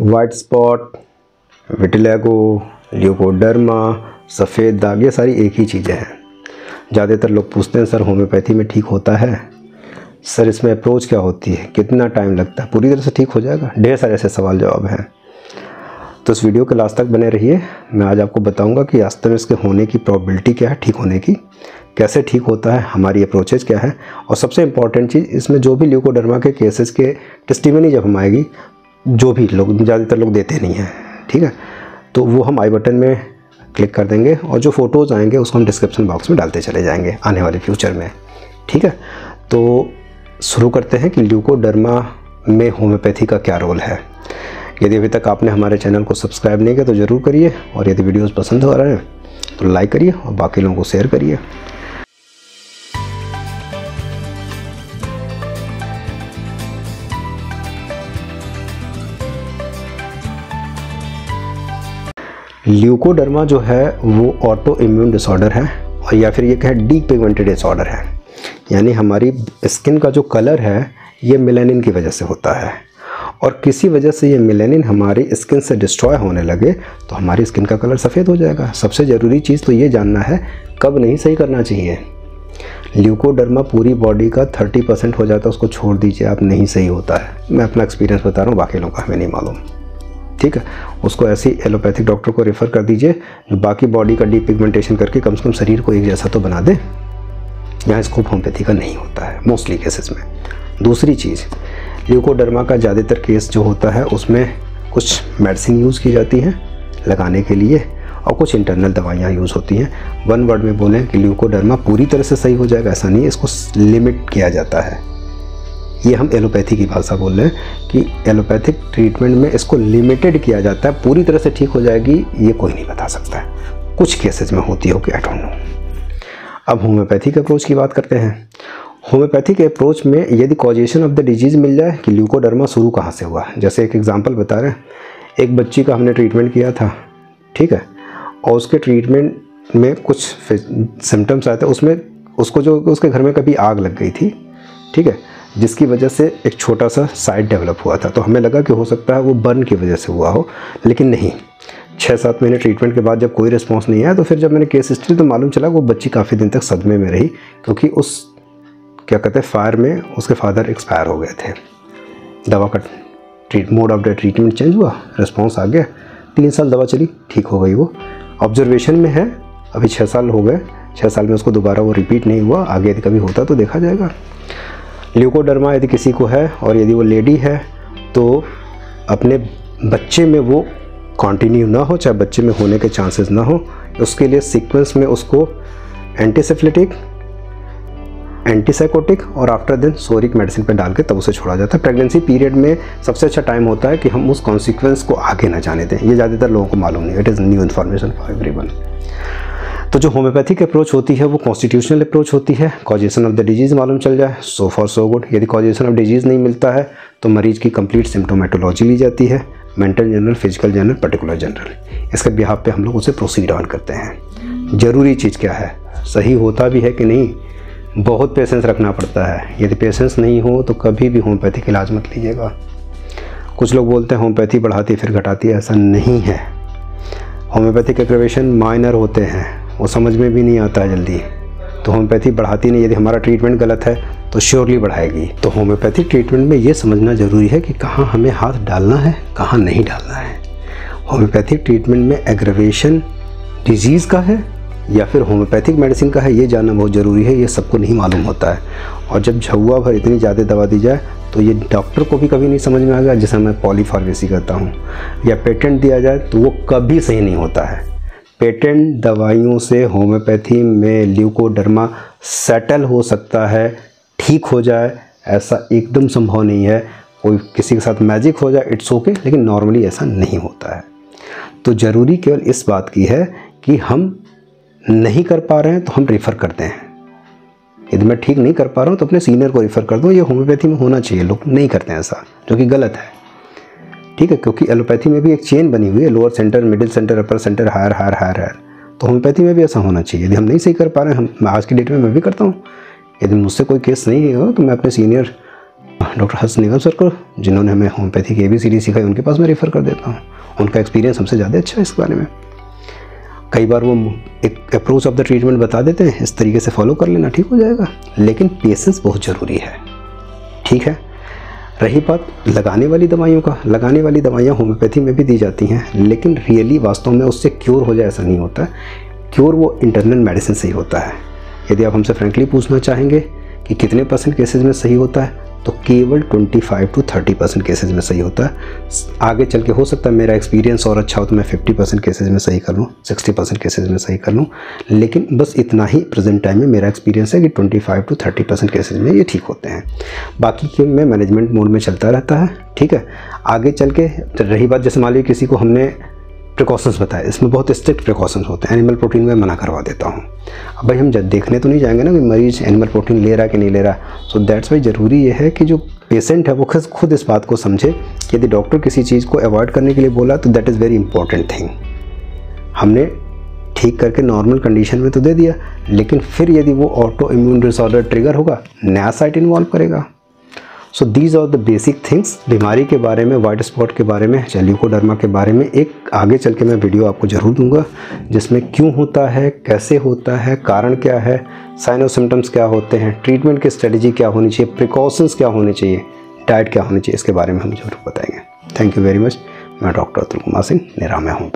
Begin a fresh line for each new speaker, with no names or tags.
White spot विटिलेगो leucoderma सफ़ेद दाग, ये सारी एक ही चीज़ें हैं। ज़्यादातर लोग पूछते हैं, सर होम्योपैथी में ठीक होता है? सर, इसमें अप्रोच क्या होती है? कितना टाइम लगता है? पूरी तरह से ठीक हो जाएगा? ढेर सारे ऐसे सवाल जवाब हैं। तो इस वीडियो के लास्ट तक बने रहिए। मैं आज आपको बताऊँगा कि वास्तव में इसके होने की प्रॉबिलिटी क्या है, ठीक होने की। कैसे ठीक होता है, हमारी अप्रोचेज क्या है। और सबसे इंपॉर्टेंट चीज़, इसमें जो भी ल्यूकोडर्मा के केसेस के टेस्टिमनी जब हम आएगी जो भी लोग, ज़्यादातर लोग देते नहीं हैं, ठीक है? तो वो हम आई बटन में क्लिक कर देंगे और जो फ़ोटोज़ आएँगे उसको हम डिस्क्रिप्शन बॉक्स में डालते चले जाएँगे आने वाले फ्यूचर में, ठीक है? तो शुरू करते हैं कि ल्यूकोडर्मा में होम्योपैथी का क्या रोल है। यदि अभी तक आपने हमारे चैनल को सब्सक्राइब नहीं किया तो ज़रूर करिए और यदि वीडियोस पसंद हो रहे हैं तो लाइक करिए और बाकी लोगों को शेयर करिए। ल्यूकोडर्मा जो है, वो ऑटो इम्यून डिसऑर्डर है, और या फिर ये कहे डी पिगमेंटेड डिसऑर्डर है। यानी हमारी स्किन का जो कलर है, ये मिलेनिन की वजह से होता है। और किसी वजह से ये मिलेनिन हमारी स्किन से डिस्ट्रॉय होने लगे तो हमारी स्किन का कलर सफ़ेद हो जाएगा। सबसे ज़रूरी चीज़ तो ये जानना है, कब नहीं सही करना चाहिए। ल्यूकोडर्मा पूरी बॉडी का 30 परसेंट हो जाता है, उसको छोड़ दीजिए, आप नहीं सही होता है। मैं अपना एक्सपीरियंस बता रहा हूँ, बाकी लोगों का हमें नहीं मालूम। ठीक है? उसको ऐसे एलोपैथिक डॉक्टर को रेफ़र कर दीजिए। जो बाकी बॉडी का डीपिगमेंटेशन करके कम से कम शरीर को एक जैसा तो बना दे यहाँ स्कोप होम्योपैथी का नहीं होता है मोस्टली केसेस में। दूसरी चीज़ ल्यूकोडर्मा का ज़्यादातर केस जो होता है, उसमें कुछ मेडिसिन यूज़ की जाती हैं लगाने के लिए, और कुछ इंटरनल दवाइयाँ यूज़ होती हैं। वन वर्ड में बोलें कि ल्यूकोडर्मा पूरी तरह से सही हो जाएगा, ऐसा नहीं है, इसको लिमिट किया जाता है। ये हम एलोपैथी की भाषा बोल रहे हैं कि एलोपैथिक ट्रीटमेंट में इसको लिमिटेड किया जाता है, पूरी तरह से ठीक हो जाएगी, ये कोई नहीं बता सकता है। कुछ केसेज में होती होगी आई डोंट नो अब होम्योपैथिक अप्रोच की बात करते हैं। होम्योपैथिक अप्रोच में यदि कॉजेशन ऑफ़ द डिज़ीज़ मिल जाए, कि ल्यूकोडर्मा शुरू कहाँ से हुआ? जैसे एक एग्ज़ाम्पल बता रहे हैं। एक बच्ची का हमने ट्रीटमेंट किया था, ठीक है? और उसके ट्रीटमेंट में कुछ सिम्टम्स आए थे, उसमें उसको जो, उसके घर में कभी आग लग गई थी, ठीक है? जिसकी वजह से एक छोटा सा साइड डेवलप हुआ था। तो हमें लगा कि हो सकता है वो बर्न की वजह से हुआ हो, लेकिन नहीं। छः सात महीने ट्रीटमेंट के बाद जब कोई रिस्पॉन्स नहीं आया तो फिर जब मैंने केस हिस्ट्री तो मालूम चला वो बच्ची काफ़ी दिन तक सदमे में रही, क्योंकि उस, क्या कहते हैं फायर में उसके फादर एक्सपायर हो गए थे। दवा का treat mode of the treatment change हुआ रिस्पॉन्स आ गया, तीन साल दवा चली, ठीक हो गई वो। ऑब्जर्वेशन में है, अभी छः साल हो गए छः साल में उसको दोबारा वो रिपीट नहीं हुआ, आगे कभी होता तो देखा जाएगा। ल्यूकोडर्मा यदि किसी को है और यदि वो लेडी है तो अपने बच्चे में वो कंटिन्यू ना हो, चाहे बच्चे में होने के चांसेस ना हो, उसके लिए सीक्वेंस में उसको एंटीसेफ्लिटिक एंटीसाइकोटिक और आफ्टर देन सोरिक मेडिसिन पे डाल के तब उसे छोड़ा जाता है। प्रेगनेंसी पीरियड में सबसे अच्छा टाइम होता है कि हम उस कॉन्सिक्वेंस को आगे ना जाने दें। ये ज़्यादातर लोगों को मालूम नहीं it is new information for everyone तो जो होम्योपैथिक अप्रोच होती है, वो कॉन्स्टिट्यूशनल अप्रोच होती है। कॉजेशन ऑफ़ द डिज़ीज़ मालूम चल जाए। सो फॉर सो गुड यदि कॉजेशन ऑफ़ डिज़ीज़ नहीं मिलता है तो मरीज़ की कंप्लीट सिम्टोमेटोलॉजी ली जाती है। Mental general physical general particular general इसके बिहार पे हम लोग उसे प्रोसीड ऑन करते हैं। ज़रूरी चीज़ क्या है? सही होता भी है कि नहीं? बहुत पेशेंस रखना पड़ता है। यदि पेशेंस नहीं हो तो कभी भी होम्योपैथिक इलाज मत लीजिएगा। कुछ लोग बोलते हैं, होम्योपैथी बढ़ाती फिर घटाती, ऐसा नहीं है। होम्योपैथिक एग्रेवेशन माइनर होते हैं। वो समझ में भी नहीं आता जल्दी। तो होम्योपैथी बढ़ाती नहीं। यदि हमारा ट्रीटमेंट गलत है तो श्योरली बढ़ाएगी। तो होम्योपैथिक ट्रीटमेंट में ये समझना ज़रूरी है कि कहाँ हमें हाथ डालना है, कहाँ नहीं डालना है। होम्योपैथिक ट्रीटमेंट में एग्रवेशन डिज़ीज़ का है, या फिर होम्योपैथिक मेडिसिन का है, ये जानना बहुत ज़रूरी है। ये सबको नहीं मालूम होता है। और जब झुआ भर इतनी ज़्यादा दवा दी जाए तो ये डॉक्टर को भी कभी नहीं समझ में आएगा जैसा मैं पॉलीफार्मेसी करता हूँ। या पेटेंट दिया जाए तो वो कभी सही नहीं होता है। पेटेंट दवाइयों से होम्योपैथी में ल्यूकोडर्मा सेटल हो सकता है, ठीक हो जाए, ऐसा एकदम संभव नहीं है। कोई किसी के साथ मैजिक हो जाए, इट्स ओके, लेकिन नॉर्मली ऐसा नहीं होता है। तो ज़रूरी केवल इस बात की है कि हम नहीं कर पा रहे हैं तो हम रेफ़र करते हैं। यदि मैं ठीक नहीं कर पा रहा हूँ तो अपने सीनियर को रेफ़र कर दूँ, ये होम्योपैथी में होना चाहिए, लोग नहीं करते हैं ऐसा, जो कि गलत है। ठीक है, क्योंकि एलोपैथी में भी एक चेन बनी हुई है lower centre middle centre upper centre higher higher higher higher तो होम्योपैथी में भी ऐसा होना चाहिए। यदि हम नहीं सही कर पा रहे हैं, हम आज की डेट में मैं भी करता हूँ। यदि मुझसे कोई केस नहीं हो तो मैं अपने senior doctor Harsh Nigam sir को, जिन्होंने हमें होम्योपैथी की ए बी सी डी सिखाई, उनके पास मैं रेफ़र कर देता हूँ। उनका एक्सपीरियंस हमसे ज़्यादा अच्छा है इस बारे में। कई बार वो एक अप्रोच ऑफ़ द ट्रीटमेंट बता देते हैं, इस तरीके से फॉलो कर लेना ठीक हो जाएगा। लेकिन पेशेंस बहुत ज़रूरी है। ठीक है? रही बात लगाने वाली दवाइयों का। लगाने वाली दवाइयाँ होम्योपैथी में भी दी जाती हैं, लेकिन रियली वास्तव में उससे क्योर हो जाए ऐसा नहीं होता। क्योर वो इंटरनल मेडिसिन से ही होता है। यदि आप हमसे फ्रेंकली पूछना चाहेंगे कि कितने परसेंट केसेज में सही होता है तो केवल 25 टू 30 परसेंट केसेज में सही होता है। आगे चल के हो सकता है मेरा एक्सपीरियंस और अच्छा हो तो मैं 50 परसेंट केसेज में सही कर लूँ 60 परसेंट केसेज में सही कर लूँ। लेकिन बस इतना ही प्रेजेंट टाइम में मेरा एक्सपीरियंस है कि 25 टू 30 परसेंट केसेज में ये ठीक होते हैं। बाकी के में मैनेजमेंट मोड में चलता रहता है, ठीक है? आगे चल के रही बात, जैसे मान लीजिए किसी को हमने प्रिकॉशंस बताए। इसमें बहुत स्ट्रिक्ट प्रिकॉशंस होते हैं। एनिमल प्रोटीन में मना करवा देता हूँ। अब भाई हम जब देखने तो नहीं जाएँगे ना कि मरीज़ एनिमल प्रोटीन ले रहा कि नहीं ले रहा सो दैट्स वाई ज़रूरी ये है कि जो पेशेंट है वो खुद खुद इस बात को समझे कि यदि डॉक्टर किसी चीज़ को अवॉइड करने के लिए बोला तो that is very important thing हमने ठीक करके नॉर्मल कंडीशन में तो दे दिया, लेकिन फिर यदि वो ऑटो इम्यून डिसऑर्डर ट्रिगर होगा नया साइट इन्वॉल्व करेगा। So these are the basic things बीमारी के बारे में वाइट स्पॉट के बारे में चैल्यूकोडर्मा के बारे में एक आगे चल के मैं वीडियो आपको ज़रूर दूँगा, जिसमें क्यों होता है, कैसे होता है, कारण क्या है साइनो सिम्टम्स क्या होते हैं ट्रीटमेंट की स्ट्रेटजी क्या होनी चाहिए प्रिकॉशंस क्या होने चाहिए डाइट क्या होनी चाहिए, इसके बारे में हम ज़रूर बताएँगे। थैंक यू वेरी मच मैं डॉक्टर अतुल कुमार सिंह निराम हूँ।